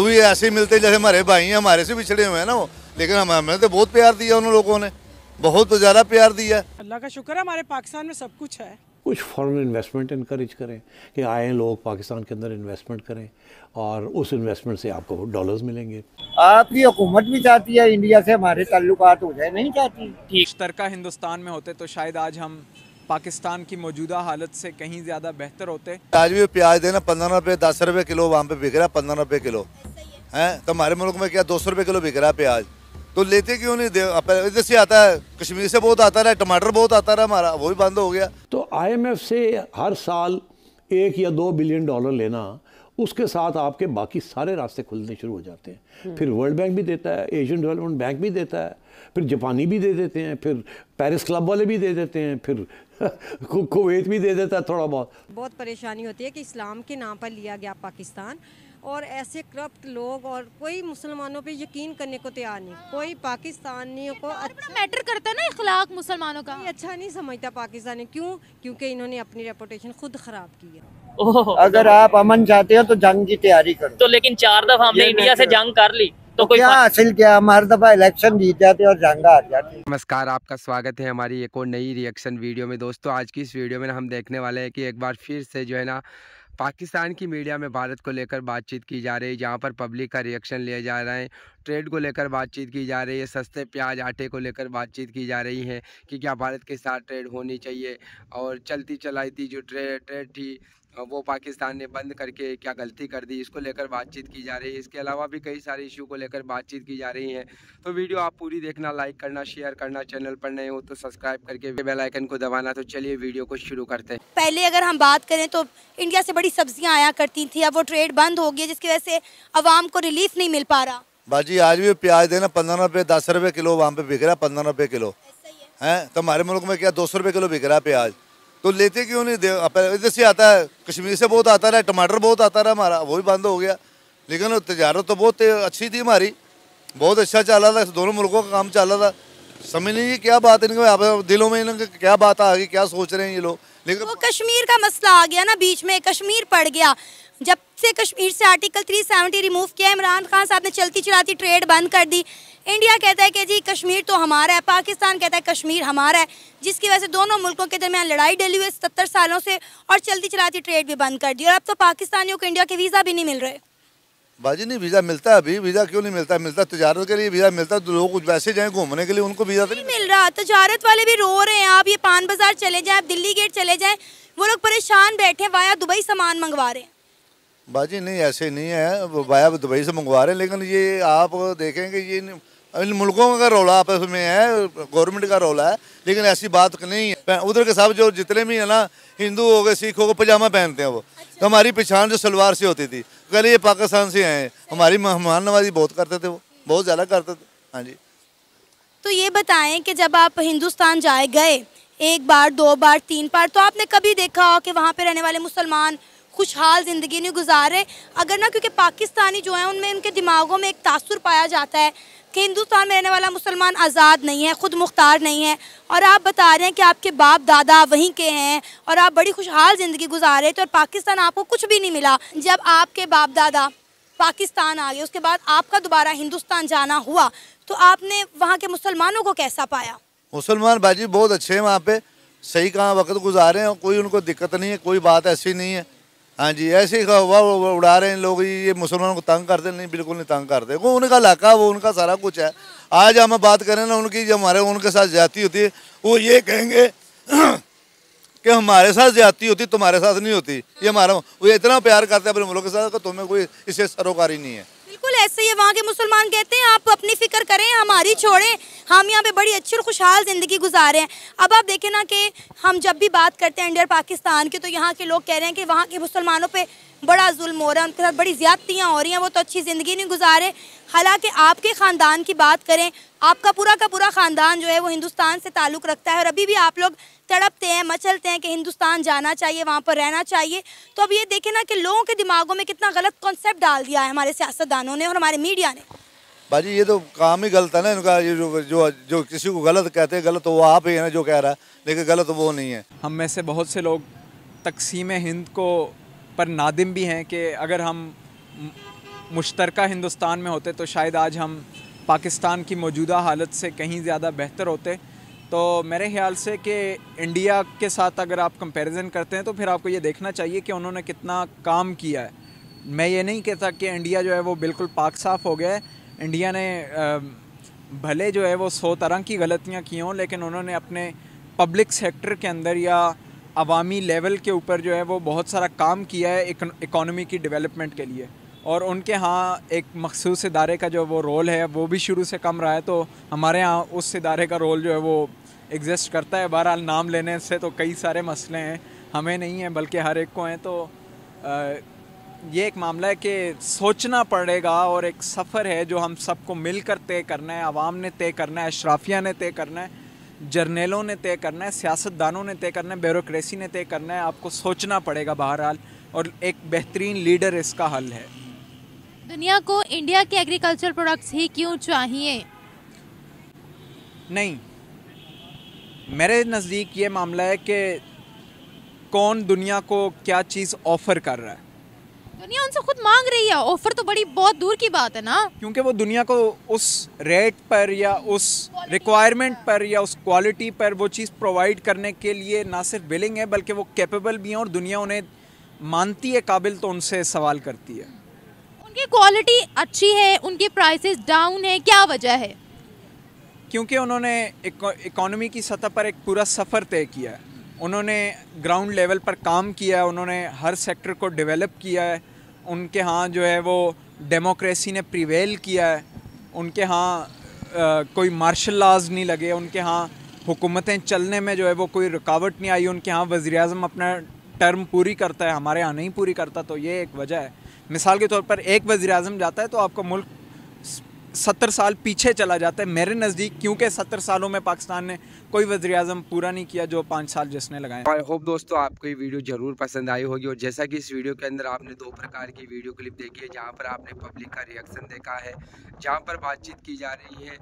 हिंदू भी ऐसे ही मिलते जैसे हमारे भाई हैं हमारे से बिछड़े हुए हैं ना वो। लेकिन हम हमें तो बहुत प्यार दिया उन लोगों ने। बहुत ज़्यादा प्यार दिया। अल्लाह का शुक्र है हमारे पाकिस्तान में सब कुछ है। कुछ फॉरेन इन्वेस्टमेंट इनक्रेज करें कि आए लोग पाकिस्तान के अंदर इन्वेस्टमेंट करें और उस इन्वेस्टमेंट से आपको डॉलर्स मिलेंगे। आपकी हुकूमत भी चाहती है इंडिया से हमारे ताल्लुकात हो जाए नहीं चाहती? मुश्तरका हिंदुस्तान में होते तो शायद आज हम पाकिस्तान की मौजूदा हालत से कहीं ज़्यादा बेहतर होते? आज भी प्याज देना पंद्रह रुपये दस रुपये किलो वहाँ पे बिक रहा है पंद्रह रुपये किलो। है? तो हमारे मुल्क में क्या दो सौ रुपये किलो बिक रहा है प्याज? तो लेते क्यों नहीं दे इधर से आता है कश्मीर से बहुत आता रहा टमाटर बहुत आता रहा हमारा वो भी बंद हो गया। तो आईएमएफ से हर साल एक या दो बिलियन डॉलर लेना उसके साथ आपके बाकी सारे रास्ते खुलने शुरू हो जाते हैं। फिर वर्ल्ड बैंक भी देता है एशियन डेवलपमेंट बैंक भी देता है फिर जापानी भी दे देते हैं फिर पेरिस क्लब वाले भी दे देते हैं फिर कुवैत भी दे देता है थोड़ा बहुत। बहुत परेशानी होती है कि इस्लाम के नाम पर लिया गया पाकिस्तान और ऐसे करप्ट लोग और कोई मुसलमानों पे यकीन करने को तैयार नहीं। कोई पाकिस्तानियों को अच्छा मैटर करता है ना इखलाक मुसलमानों का। अच्छा नहीं समझता पाकिस्तानी। क्यों? क्योंकि इन्होंने अपनी रेपुटेशन खुद खराब की है। अगर आप अमन चाहते हो तो जंग की तैयारी करो। तो लेकिन चार दफ़ा हमने इंडिया से जंग कर ली। तो कोई क्या हासिल किया? हम हर दफ़ा इलेक्शन जीत जाते और जंगा हार जाते। नमस्कार आपका स्वागत है हमारी एक और नई रिएक्शन वीडियो में। दोस्तों आज की इस वीडियो में हम देखने वाले हैं कि एक बार फिर से जो है ना पाकिस्तान की मीडिया में भारत को लेकर बातचीत की जा रही है, जहाँ पर पब्लिक का रिएक्शन लिया जा रहा है। ट्रेड को लेकर बातचीत की जा रही है, सस्ते प्याज आटे को लेकर बातचीत की जा रही है कि क्या भारत के साथ ट्रेड होनी चाहिए और चलती चलाती जो ट्रेड ट्रेड थी, वो पाकिस्तान ने बंद करके क्या गलती कर दी, इसको लेकर बातचीत की जा रही है। इसके अलावा भी कई सारे इशू को लेकर बातचीत की जा रही है। तो वीडियो आप पूरी देखना लाइक करना शेयर करना चैनल पर नए हो तो सब्सक्राइब करके बेल आइकन को दबाना। तो चलिए वीडियो को शुरू करते हैं। पहले अगर हम बात करें तो इंडिया से बड़ी सब्ज़ियाँ आया करती थी अब वो ट्रेड बंद हो गई जिसकी वजह से आवाम को रिलीफ नहीं मिल पा रहा। बाजी आज भी प्याज देना पंद्रह रुपये दस रुपये किलो वहाँ पे बिक रहा है पंद्रह रुपये किलो। है तो हमारे मुल्क में क्या दो सौ रुपये किलो बिक रहा है प्याज? तो लेते क्यों नहीं दे इधर से आता है कश्मीर से बहुत आता रहा टमाटर बहुत आता रहा हमारा वो भी बंद हो गया। लेकिन तजारत तो बहुत अच्छी थी हमारी बहुत अच्छा चल रहा था दोनों मुल्कों का काम चल रहा था। समझ नहीं क्या बात इनके आप दिलों में इनके क्या बात आ गई, क्या सोच रहे हैं ये लोग? लेकिन वो कश्मीर का मसला आ गया ना बीच में, कश्मीर पड़ गया। जब से कश्मीर से आर्टिकल 370 रिमूव किया, इमरान खान साहब ने चलती चलाती ट्रेड बंद कर दी। इंडिया कहता है कि जी, कश्मीर तो हमारा है, पाकिस्तान कहता है कश्मीर हमारा है, जिसकी वजह से दोनों मुल्कों के दरमियान लड़ाई डली हुई है सत्तर सालों से, और चलती चलाती ट्रेड भी बंद कर दी। और अब तो पाकिस्तानियों को इंडिया के वीज़ा भी नहीं मिल रहे। बाजी नहीं वीज़ा मिलता अभी। वीज़ा क्यों नहीं मिलता? मिलता तजारत के लिए वीज़ा मिलता तो लोग कुछ वैसे जाएँ घूमने के लिए उनको वीज़ा तो नहीं नहीं मिल रहा। तजारत वाले भी रो रहे हैं। आप ये पान बाज़ार चले जाए आप दिल्ली गेट चले जाए वो लोग परेशान बैठे वाया दुबई सामान मंगवा रहे हैं। बाजी नहीं ऐसे नहीं है। वो वाया दुबई से मंगवा रहे हैं लेकिन ये आप देखेंगे ये इन- मुल्कों का रोला आपस में है गवर्नमेंट का रोला है, लेकिन ऐसी बात नहीं है। उधर के सब जो जितने भी है ना, हिंदू हो गए, सिख हो गए, पजामा पहनते हैं वो। तो हमारी पहचान जो सलवार से होती थी, कल ये पाकिस्तान से आए हमारी मेहमान नवाजी बहुत करते थे वो, बहुत ज़्यादा करते थे। हाँ जी। तो ये बताएँ कि जब आप हिंदुस्तान जाए गए, एक बार, दो बार, तीन बार तो आपने कभी देखा हो कि वहाँ पे रहने वाले मुसलमान खुशहाल ज़िंदगी नहीं गुजार। रहे अगर ना, क्योंकि पाकिस्तानी जो है, उनमें, उनके दिमागों में एक तासुर पाया जाता है कि हिंदुस्तान में रहने वाला मुसलमान आज़ाद नहीं है, खुद मुख्तार नहीं है। और आप बता रहे हैं कि आपके बाप दादा वहीं के हैं और आप बड़ी खुशहाल ज़िंदगी गुजार रहे थे और पाकिस्तान आपको कुछ भी नहीं मिला। जब आपके बाप दादा पाकिस्तान आ गए, उसके बाद आपका दोबारा हिंदुस्तान जाना हुआ तो आपने वहाँ के मुसलमानों को कैसा पाया? मुसलमान बाजी बहुत अच्छे हैं वहाँ पे। सही कहाँ वक्त गुजारे हैं, कोई उनको दिक्कत नहीं है, कोई बात ऐसी नहीं है। हाँ जी, ऐसे ही वाह उड़ा रहे हैं लोग, ये मुसलमानों को तंग करते नहीं, बिल्कुल नहीं तंग करते। वो उनका इलाका वो उनका सारा कुछ है। आज हम बात करें ना उनकी, जो हमारे, उनके साथ जाती होती है, वो ये कहेंगे कि हमारे साथ ज़्यादा होती, तुम्हारे साथ नहीं होती। ये हमारा, वो इतना प्यार करते हैं अपने मुल्क के साथ, कि तुम्हें कोई, इससे सरोकारी नहीं है। बिल्कुल ऐसे ही वहाँ के मुसलमान कहते हैं, आप अपनी फ़िक्र करें, हमारी छोड़ें। हम यहाँ पे बड़ी अच्छी और खुशहाल ज़िंदगी गुजार रहे हैं। अब आप देखें ना कि हम जब भी बात करते हैं इंडिया और पाकिस्तान की तो यहाँ के लोग कह रहे हैं कि वहाँ के मुसलमानों पे बड़ा जुल्म हो रहा है उनके साथ बड़ी ज़्यादतियाँ हो रही हैं वो तो अच्छी ज़िंदगी नहीं गुजारे। हालाँकि आपके ख़ानदान की बात करें आपका पूरा का पूरा ख़ानदान जो है वो हिंदुस्तान से ताल्लुक़ रखता है और अभी भी आप लोग तड़पते हैं मचलते हैं कि हिंदुस्तान जाना चाहिए वहाँ पर रहना चाहिए। तो अब ये देखें ना कि लोगों के दिमागों में कितना गलत कॉन्सेप्ट डाल दिया है हमारे सियासतदानों ने और हमारे मीडिया ने। भाजी ये तो काम ही गलत है ना इनका ये जो जो जो किसी को गलत कहते हैं गलत तो वो आप ही है ना जो कह रहा है लेकिन गलत वो नहीं है। हम में से बहुत से लोग तकसीम हिंद को पर नादिम भी हैं कि अगर हम मुश्तरका हिंदुस्तान में होते तो शायद आज हम पाकिस्तान की मौजूदा हालत से कहीं ज़्यादा बेहतर होते। तो मेरे ख्याल से कि इंडिया के साथ अगर आप कंपैरिजन करते हैं तो फिर आपको ये देखना चाहिए कि उन्होंने कितना काम किया है। मैं ये नहीं कहता कि इंडिया जो है वो बिल्कुल पाक साफ़ हो गया है। इंडिया ने भले जो है वो सौ तरह की गलतियाँ की हों, लेकिन उन्होंने अपने पब्लिक सेक्टर के अंदर या अवामी लेवल के ऊपर जो है वो बहुत सारा काम किया है इकॉनमी की डेवलपमेंट के लिए। और उनके यहाँ एक मखसूस इदारे का जो वो रोल है वो भी शुरू से कम रहा है तो हमारे यहाँ उस इदारे का रोल जो है वो एग्जिस्ट करता है। बहरहाल नाम लेने से तो कई सारे मसले हैं हमें नहीं हैं बल्कि हर एक को हैं तो आ, ये एक मामला है कि सोचना पड़ेगा और एक सफ़र है जो हम सबको मिलकर तय करना है आवाम ने तय करना है अशराफिया ने तय करना है। जर्नेलों ने तय करना है सियासतदानों ने तय करना है ब्यूरोक्रेसी ने तय करना है आपको सोचना पड़ेगा बहरहाल और एक बेहतरीन लीडर इसका हल है। दुनिया को इंडिया के एग्रीकल्चर प्रोडक्ट्स ही क्यों चाहिए? नहीं मेरे नज़दीक ये मामला है कि कौन दुनिया को क्या चीज़ ऑफ़र कर रहा है। दुनिया उनसे खुद मांग रही है। ऑफ़र तो बड़ी बहुत दूर की बात है ना। क्योंकि वो दुनिया को उस रेट पर या उस रिक्वायरमेंट पर। या उस क्वालिटी पर वो चीज़ प्रोवाइड करने के लिए ना सिर्फ़ बिलिंग है बल्कि वो कैपेबल भी हैं और दुनिया उन्हें मानती है काबिल तो उनसे सवाल करती है। उनकी क्वालिटी अच्छी है उनकी प्राइसेस डाउन है क्या वजह है? क्योंकि उन्होंने इकोनॉमी की सतह पर एक पूरा सफ़र तय किया है। उन्होंने ग्राउंड लेवल पर काम किया है, उन्होंने हर सेक्टर को डेवलप किया है। उनके यहाँ जो है वो डेमोक्रेसी ने प्रिवेल किया है। उनके यहाँ कोई मार्शल लाज नहीं लगे, उनके यहाँ हुकूमतें चलने में जो है वो कोई रुकावट नहीं आई। उनके यहाँ वज़ी अजम अपना टर्म पूरी करता है, हमारे यहाँ नहीं पूरी करता तो ये एक वजह है। मिसाल के तौर पर एक वज़ी अजम जाता है तो आपका मुल्क सत्तर साल पीछे चला जाता है मेरे नज़दीक, क्योंकि सत्तर सालों में पाकिस्तान ने कोई वजी अजम पूरा नहीं किया जो पाँच साल जिसने लगाए। आई होप दोस्तों आपको ये वीडियो ज़रूर पसंद आई होगी और जैसा कि इस वीडियो के अंदर आपने दो प्रकार की वीडियो क्लिप देखी है, जहाँ पर आपने पब्लिक का रिएक्शन देखा है, जहाँ पर बातचीत की जा रही है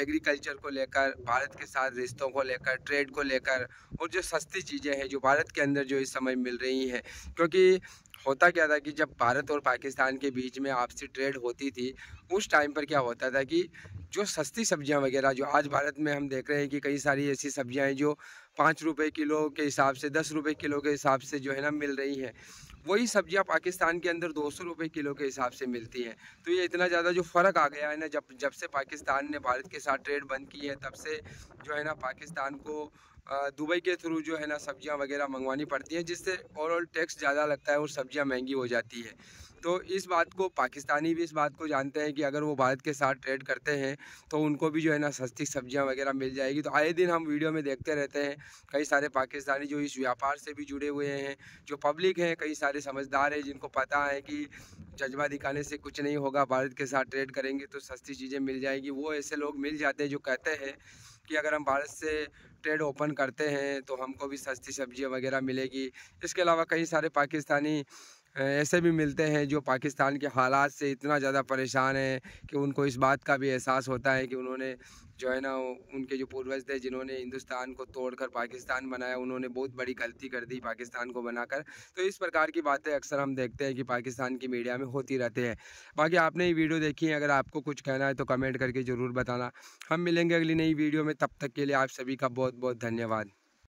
एग्रीकल्चर को लेकर, भारत के साथ रिश्तों को लेकर ट्रेड को लेकर और जो सस्ती चीज़ें हैं जो भारत के अंदर जो इस समय मिल रही हैं, क्योंकि होता क्या था कि जब भारत और पाकिस्तान के बीच में आपसी ट्रेड होती थी, उस टाइम पर क्या होता था कि जो सस्ती सब्ज़ियाँ वगैरह, जो आज भारत में हम देख रहे हैं कि कई सारी ऐसी सब्ज़ियाँ हैं जो पाँच रुपये किलो के हिसाब से, दस रुपये किलो के हिसाब से जो है ना मिल रही हैं। वही सब्ज़ियाँ पाकिस्तान के अंदर दो सौ रुपये किलो के हिसाब से मिलती हैं। तो ये इतना ज़्यादा जो फ़र्क आ गया है ना, जब जब से पाकिस्तान ने भारत के साथ ट्रेड बंद की है, तब से जो है ना पाकिस्तान को दुबई के थ्रू जो है ना सब्ज़ियाँ वगैरह मंगवानी पड़ती हैं, जिससे ओवरऑल टैक्स ज़्यादा लगता है और सब्ज़ियाँ महँगी हो जाती है। तो इस बात को, पाकिस्तानी भी इस बात को जानते हैं कि अगर वो भारत के साथ ट्रेड करते हैं तो उनको भी जो है ना सस्ती सब्ज़ियाँ वगैरह मिल जाएगी। तो आए दिन हम वीडियो में देखते रहते हैं, कई सारे पाकिस्तानी जो इस व्यापार से भी जुड़े हुए हैं, जो पब्लिक हैं, कई सारे समझदार हैं, जिनको पता है कि जज्बा दिखाने से कुछ नहीं होगा, भारत के साथ ट्रेड करेंगे तो सस्ती चीज़ें मिल जाएगी। वो ऐसे लोग मिल जाते हैं जो कहते हैं कि अगर हम भारत से ट्रेड ओपन करते हैं तो हमको भी सस्ती सब्ज़ियाँ वगैरह मिलेगी। इसके अलावा कई सारे पाकिस्तानी ऐसे भी मिलते हैं जो पाकिस्तान के हालात से इतना ज़्यादा परेशान हैं कि उनको इस बात का भी एहसास होता है कि उन्होंने जो है ना, उनके जो पूर्वज थे जिन्होंने हिंदुस्तान को तोड़कर पाकिस्तान बनाया, उन्होंने बहुत बड़ी गलती कर दी पाकिस्तान को बनाकर। तो इस प्रकार की बातें अक्सर हम देखते हैं कि पाकिस्तान की मीडिया में होती रहते हैं। बाकी आपने ये वीडियो देखी है, अगर आपको कुछ कहना है तो कमेंट करके ज़रूर बताना। हम मिलेंगे अगली नई वीडियो में, तब तक के लिए आप सभी का बहुत बहुत धन्यवाद।